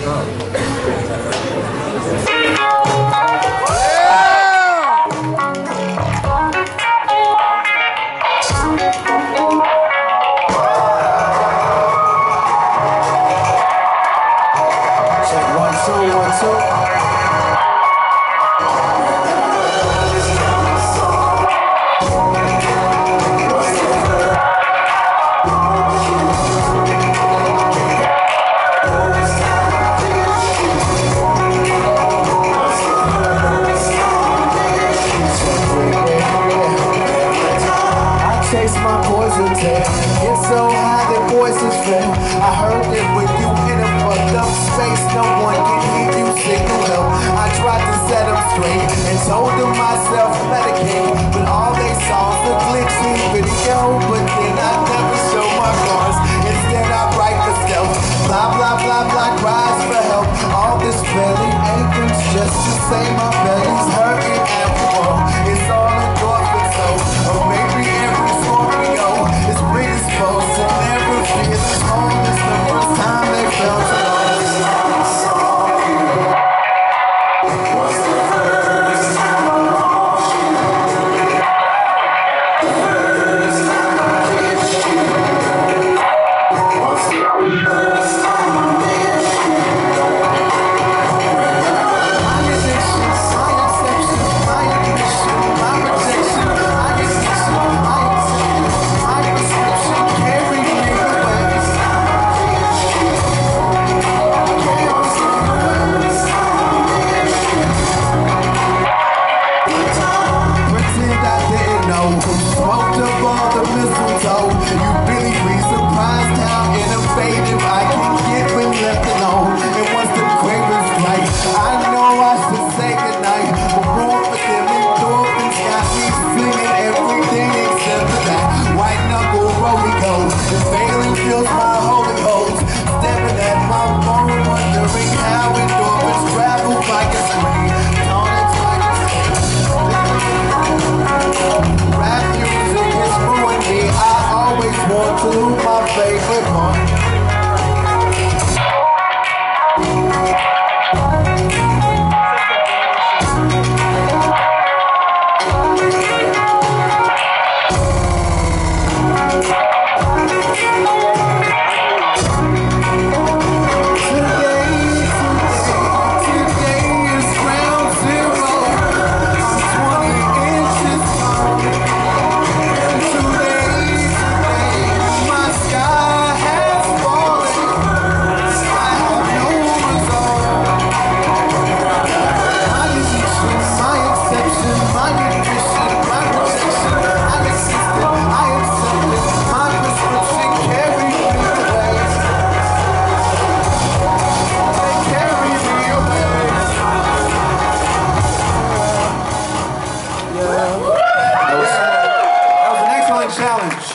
Não. Tail. Get so high that voices fail. I heard that when you in a fucked up space, no one can hear you signal help. I tried to set them straight and told them myself medicate, but all they saw was a glitchy video. But then I never show my scars. Instead, I write for stealth. Blah blah blah blah cries for help. All this belly aching's just to say my belly's What's challenge.